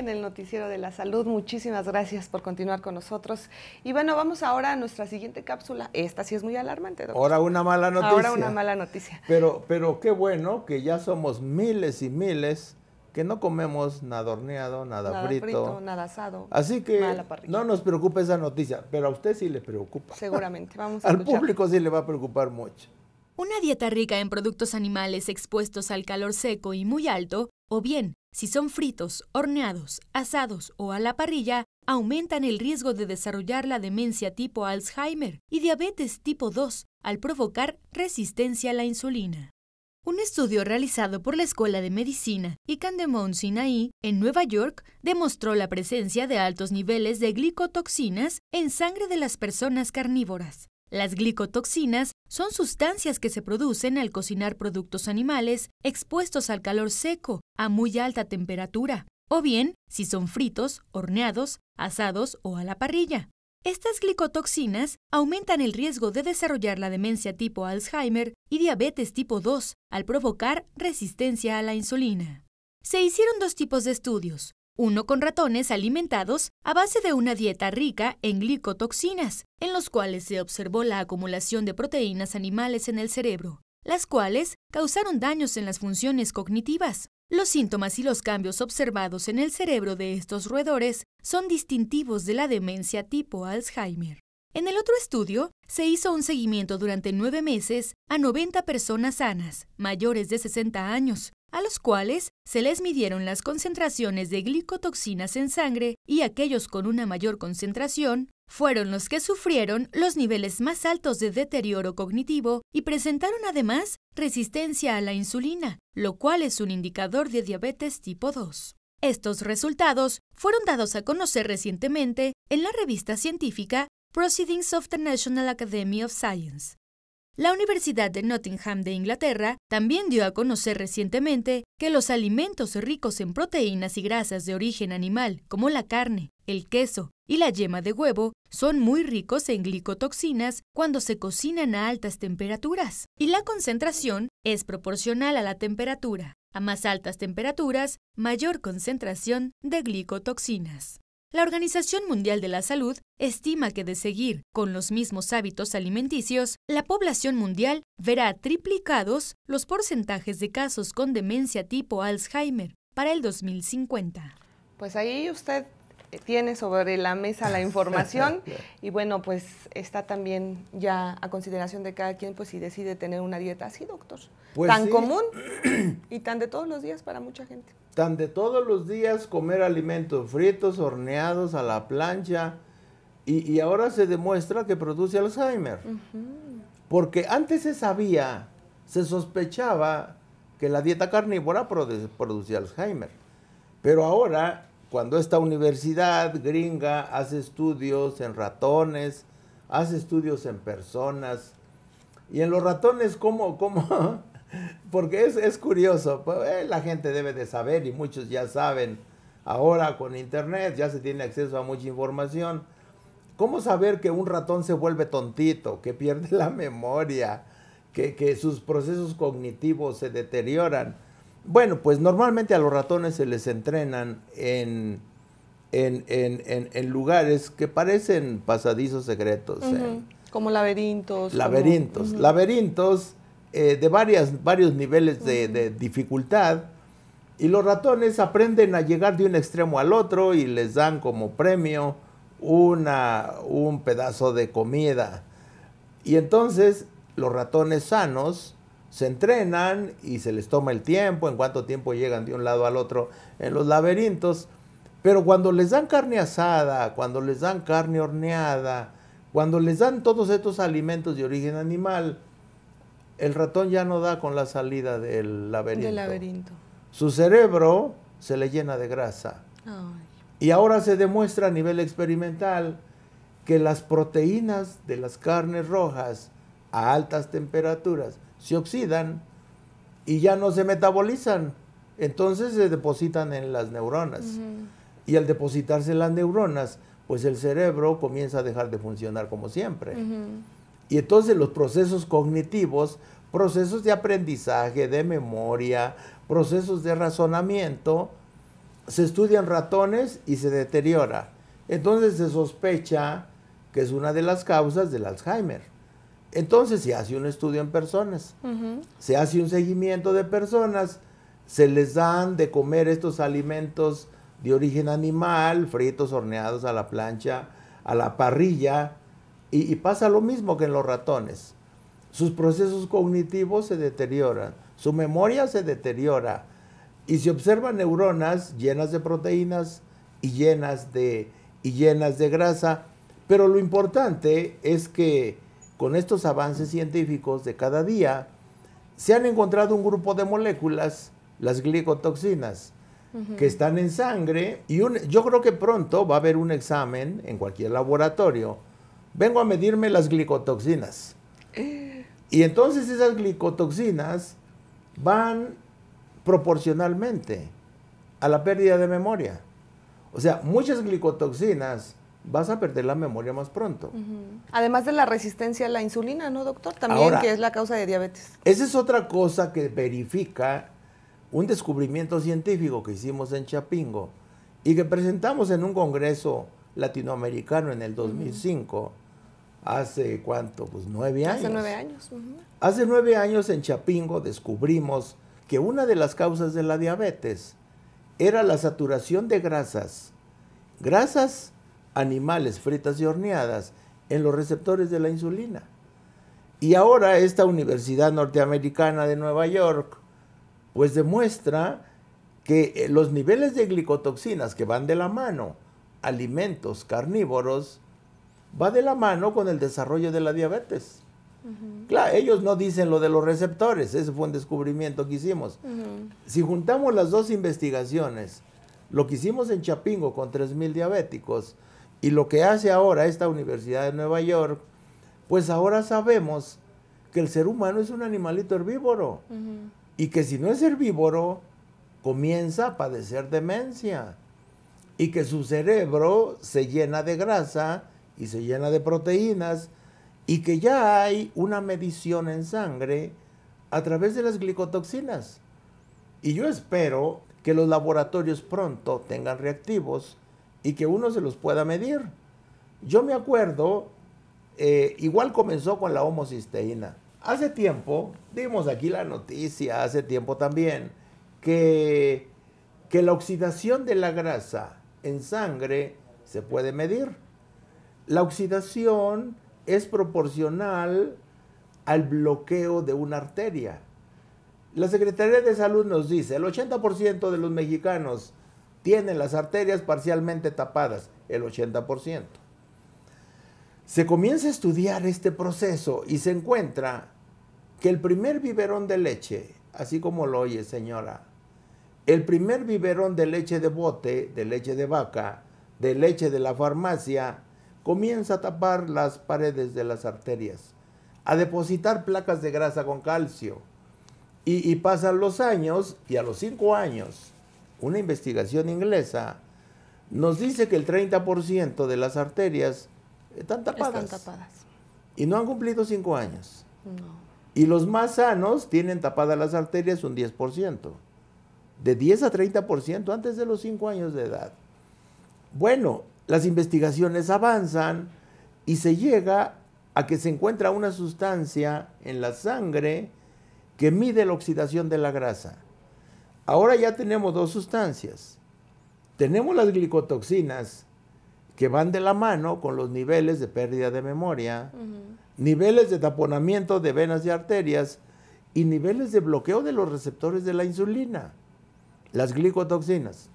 en el Noticiero de la Salud. Muchísimas gracias por continuar con nosotros. Y bueno, vamos ahora a nuestra siguiente cápsula. Esta sí es muy alarmante, doctor. Ahora una mala noticia. Ahora una mala noticia. Pero, pero qué bueno que ya somos miles y miles que no comemos nada horneado, nada, nada frito. Nada asado. Así que no nos preocupe esa noticia, pero a usted sí le preocupa. Seguramente, vamos a Al público sí le va a preocupar mucho. Una dieta rica en productos animales expuestos al calor seco y muy alto, o bien, si son fritos, horneados, asados o a la parrilla, aumentan el riesgo de desarrollar la demencia tipo Alzheimer y diabetes tipo 2 al provocar resistencia a la insulina. Un estudio realizado por la Escuela de Medicina y Candemont Sinaí en Nueva York demostró la presencia de altos niveles de glicotoxinas en sangre de las personas carnívoras. Las glicotoxinas son sustancias que se producen al cocinar productos animales expuestos al calor seco a muy alta temperatura, o bien si son fritos, horneados, asados o a la parrilla. Estas glicotoxinas aumentan el riesgo de desarrollar la demencia tipo Alzheimer y diabetes tipo 2 al provocar resistencia a la insulina. Se hicieron dos tipos de estudios, uno con ratones alimentados a base de una dieta rica en glicotoxinas, en los cuales se observó la acumulación de proteínas animales en el cerebro, las cuales causaron daños en las funciones cognitivas. Los síntomas y los cambios observados en el cerebro de estos roedores son distintivos de la demencia tipo Alzheimer. En el otro estudio, se hizo un seguimiento durante nueve meses a 90 personas sanas, mayores de 60 años, a los cuales se les midieron las concentraciones de glicotoxinas en sangre y aquellos con una mayor concentración fueron los que sufrieron los niveles más altos de deterioro cognitivo y presentaron además resistencia a la insulina, lo cual es un indicador de diabetes tipo 2. Estos resultados fueron dados a conocer recientemente en la revista científica Proceedings of the National Academy of Science. La Universidad de Nottingham de Inglaterra también dio a conocer recientemente que los alimentos ricos en proteínas y grasas de origen animal, como la carne, el queso y la yema de huevo, son muy ricos en glicotoxinas cuando se cocinan a altas temperaturas, y la concentración es proporcional a la temperatura. A más altas temperaturas, mayor concentración de glicotoxinas. La Organización Mundial de la Salud estima que de seguir con los mismos hábitos alimenticios, la población mundial verá triplicados los porcentajes de casos con demencia tipo Alzheimer para el 2050. Pues ahí usted tiene sobre la mesa la información y bueno, pues está también ya a consideración de cada quien, pues si decide tener una dieta así, doctor. Pues tan común y tan de todos los días para mucha gente tan de todos los días comer alimentos fritos, horneados, a la plancha, y, ahora se demuestra que produce Alzheimer. Porque antes se sabía, se sospechaba que la dieta carnívora producía Alzheimer. Pero ahora, cuando esta universidad gringa hace estudios en ratones, hace estudios en personas, y en los ratones, ¿cómo, cómo, porque es, curioso, pues, eh, la gente debe de saber y muchos ya saben, ahora con internet ya se tiene acceso a mucha información. ¿Cómo saber que un ratón se vuelve tontito, que pierde la memoria, que, sus procesos cognitivos se deterioran? Bueno, pues normalmente a los ratones se les entrenan en, en, lugares que parecen pasadizos secretos. ¿eh? Como laberintos. Laberintos. Laberintos eh, de varias, varios niveles de, dificultad y los ratones aprenden a llegar de un extremo al otro y les dan como premio una, un pedazo de comida. Y entonces los ratones sanos se entrenan y se les toma el tiempo, en cuánto tiempo llegan de un lado al otro en los laberintos. Pero cuando les dan carne asada, cuando les dan carne horneada, cuando les dan todos estos alimentos de origen animal, el ratón ya no da con la salida del laberinto. laberinto. Su cerebro se le llena de grasa. Y ahora se demuestra a nivel experimental que las proteínas de las carnes rojas a altas temperaturas se oxidan y ya no se metabolizan. Entonces se depositan en las neuronas. Y al depositarse en las neuronas, pues el cerebro comienza a dejar de funcionar como siempre. Y entonces los procesos cognitivos, procesos de aprendizaje, de memoria, procesos de razonamiento, se estudian ratones y se deteriora. Entonces se sospecha que es una de las causas del Alzheimer. Entonces se hace un estudio en personas, se hace un seguimiento de personas, se les dan de comer estos alimentos de origen animal, fritos, horneados a la plancha, a la parrilla, y, pasa lo mismo que en los ratones. Sus procesos cognitivos se deterioran, su memoria se deteriora, y se observan neuronas llenas de proteínas y llenas de, y llenas de grasa, pero lo importante es que con estos avances científicos de cada día, se han encontrado un grupo de moléculas, las glicotoxinas, que están en sangre y yo creo que pronto va a haber un examen en cualquier laboratorio. Vengo a medirme las glicotoxinas. Y entonces esas glicotoxinas van proporcionalmente a la pérdida de memoria. O sea, muchas glicotoxinas vas a perder la memoria más pronto. Además de la resistencia a la insulina, ¿no, doctor? También que es la causa de diabetes. Esa es otra cosa que verifica un descubrimiento científico que hicimos en Chapingo y que presentamos en un congreso latinoamericano en el 2005. Hace cuánto? Pues nueve años. Hace nueve años. Hace nueve años en Chapingo descubrimos que una de las causas de la diabetes era la saturación de grasas. Grasas animales fritas y horneadas en los receptores de la insulina. Y ahora esta Universidad Norteamericana de Nueva York pues demuestra que eh, los niveles de glicotoxinas que van de la mano, alimentos carnívoros, va de la mano con el desarrollo de la diabetes. Claro, ellos no dicen lo de los receptores, ese fue un descubrimiento que hicimos. Si juntamos las dos investigaciones, lo que hicimos en Chapingo con 3.000 diabéticos y lo que hace ahora esta Universidad de Nueva York, pues ahora sabemos que el ser humano es un animalito herbívoro. Y que si no es herbívoro, comienza a padecer demencia y que su cerebro se llena de grasa y se llena de proteínas y que ya hay una medición en sangre a través de las glicotoxinas. Y yo espero que los laboratorios pronto tengan reactivos y que uno se los pueda medir. Yo me acuerdo, eh, igual comenzó con la homocisteína. Hace tiempo, dimos aquí la noticia, hace tiempo también, que, que la oxidación de la grasa en sangre se puede medir. La oxidación es proporcional al bloqueo de una arteria. La Secretaría de Salud nos dice, el 80% de los mexicanos tienen las arterias parcialmente tapadas, el 80% se comienza a estudiar este proceso y se encuentra que el primer biberón de leche, así como lo oye señora, el primer biberón de leche de bote, de leche de vaca, de leche de la farmacia, comienza a tapar las paredes de las arterias, a depositar placas de grasa con calcio. Y, pasan los años y a los cinco años, una investigación inglesa nos dice que el 30% de las arterias están tapadas. Están tapadas. Y no han cumplido cinco años. No. Y los más sanos tienen tapadas las arterias un 10%. De 10 a 30% antes de los cinco años de edad. Bueno, las investigaciones avanzan y se llega a que se encuentra una sustancia en la sangre que mide la oxidación de la grasa. Ahora ya tenemos dos sustancias. Tenemos las glicotoxinas, que van de la mano con los niveles de pérdida de memoria, niveles de taponamiento de venas y arterias y niveles de bloqueo de los receptores de la insulina, las glicotoxinas.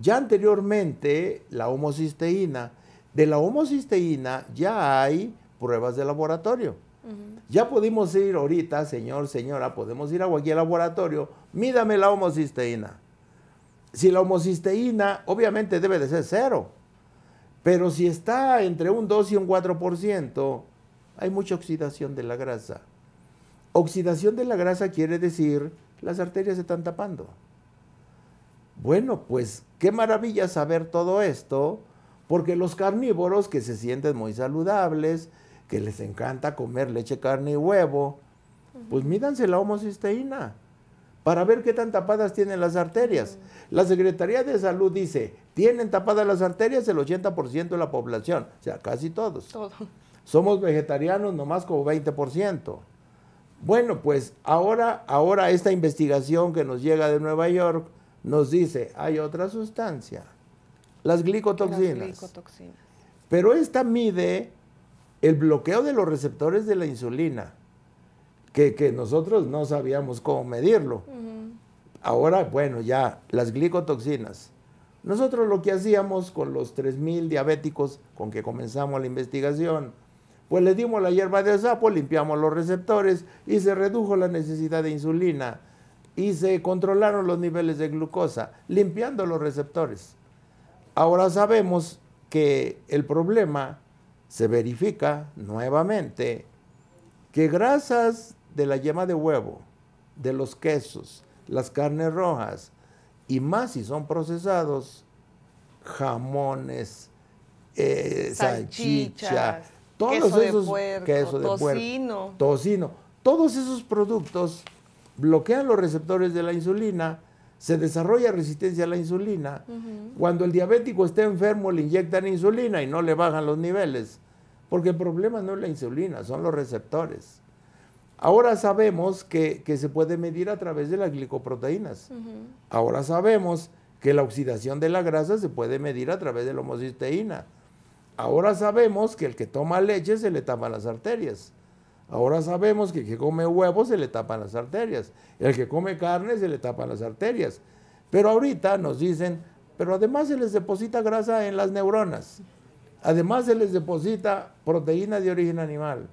Ya anteriormente, la homocisteína, de la homocisteína ya hay pruebas de laboratorio. Ya podemos ir ahorita, señor, señora, podemos ir a cualquier laboratorio, mídame la homocisteína. Si la homocisteína obviamente debe de ser cero, pero si está entre un 2 y un 4%, hay mucha oxidación de la grasa. Oxidación de la grasa quiere decir las arterias se están tapando. Bueno, pues qué maravilla saber todo esto, porque los carnívoros que se sienten muy saludables, que les encanta comer leche, carne y huevo, pues mídanse la homocisteína. para ver qué tan tapadas tienen las arterias. La Secretaría de Salud dice, tienen tapadas las arterias el 80% de la población, o sea, casi todos. Somos vegetarianos nomás como 20%. Bueno, pues ahora, ahora esta investigación que nos llega de Nueva York nos dice, hay otra sustancia, las glicotoxinas. Las glicotoxinas. Pero esta mide el bloqueo de los receptores de la insulina, que, nosotros no sabíamos cómo medirlo. Ahora, bueno, ya las glicotoxinas. Nosotros lo que hacíamos con los 3.000 diabéticos con que comenzamos la investigación, pues le dimos la hierba de sapo, limpiamos los receptores y se redujo la necesidad de insulina y se controlaron los niveles de glucosa, limpiando los receptores. Ahora sabemos que el problema se verifica nuevamente que grasas de la yema de huevo, de los quesos, las carnes rojas y más si son procesados, jamones, eh, salchicha, todos queso esos de puerco, queso de tocino. tocino, todos esos productos bloquean los receptores de la insulina, se desarrolla resistencia a la insulina. Cuando el diabético está enfermo le inyectan insulina y no le bajan los niveles, porque el problema no es la insulina, son los receptores. Ahora sabemos que, se puede medir a través de las glicoproteínas. Ahora sabemos que la oxidación de la grasa se puede medir a través de la homocisteína. Ahora sabemos que el que toma leche se le tapan las arterias. Ahora sabemos que el que come huevos se le tapan las arterias. El que come carne se le tapan las arterias. Pero ahorita nos dicen, pero además se les deposita grasa en las neuronas. Además se les deposita proteína de origen animal.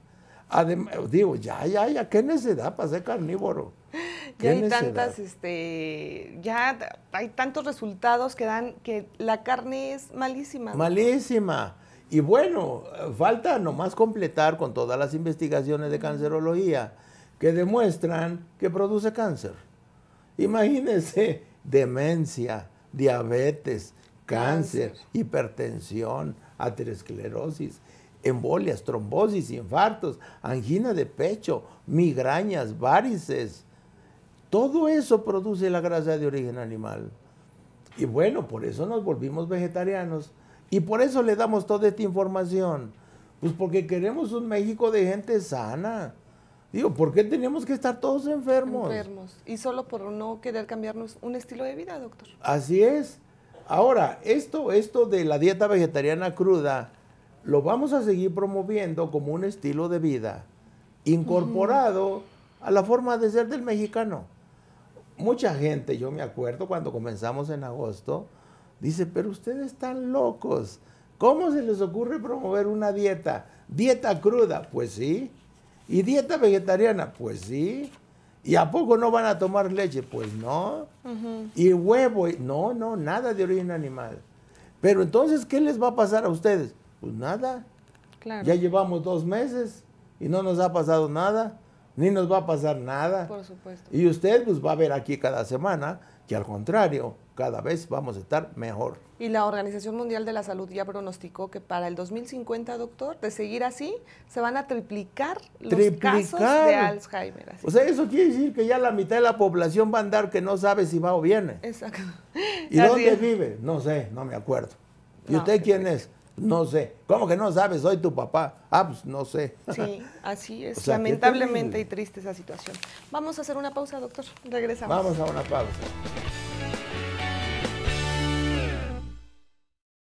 digo, ya, ya, ya, ¿qué necesidad para ser carnívoro? Ya hay tantas, este, ya hay tantos resultados que dan que la carne es malísima. Malísima. Y bueno, falta nomás completar con todas las investigaciones de cancerología que demuestran que produce cáncer. Imagínense demencia, diabetes, cáncer, hipertensión, aterosclerosis, embolias, trombosis, infartos, angina de pecho, migrañas, varices. Todo eso produce la grasa de origen animal. Y bueno, por eso nos volvimos vegetarianos y por eso le damos toda esta información. Pues porque queremos un México de gente sana. Digo, ¿por qué tenemos que estar todos enfermos? Enfermos. Y solo por no querer cambiarnos un estilo de vida, doctor. Así es. Ahora, esto, esto de la dieta vegetariana cruda, lo vamos a seguir promoviendo como un estilo de vida incorporado a la forma de ser del mexicano. Mucha gente, yo me acuerdo cuando comenzamos en agosto, Dice, pero ustedes están locos. ¿Cómo se les ocurre promover una dieta? ¿Dieta cruda? Pues sí. ¿Y dieta vegetariana? Pues sí. ¿Y a poco no van a tomar leche? Pues no. ¿Y huevo? No, no, nada de origen animal. Pero entonces, ¿qué les va a pasar a ustedes? Pues nada. Claro. Ya llevamos dos meses y no nos ha pasado nada, ni nos va a pasar nada. Por supuesto. Y usted pues va a ver aquí cada semana que al contrario, cada vez vamos a estar mejor. Y la Organización Mundial de la Salud ya pronosticó que para el 2050, doctor, de seguir así, se van a triplicar los casos de Alzheimer. O sea, eso quiere decir que ya la mitad de la población va a andar que no sabe si va o viene. Exacto. ¿Y dónde vive? No sé, no me acuerdo. ¿Y usted quién es? No sé. ¿Cómo que no sabes? Soy tu papá. Ah, pues no sé. Sí, así es. Lamentablemente y triste esa situación. Vamos a hacer una pausa, doctor. Regresamos. Vamos a una pausa.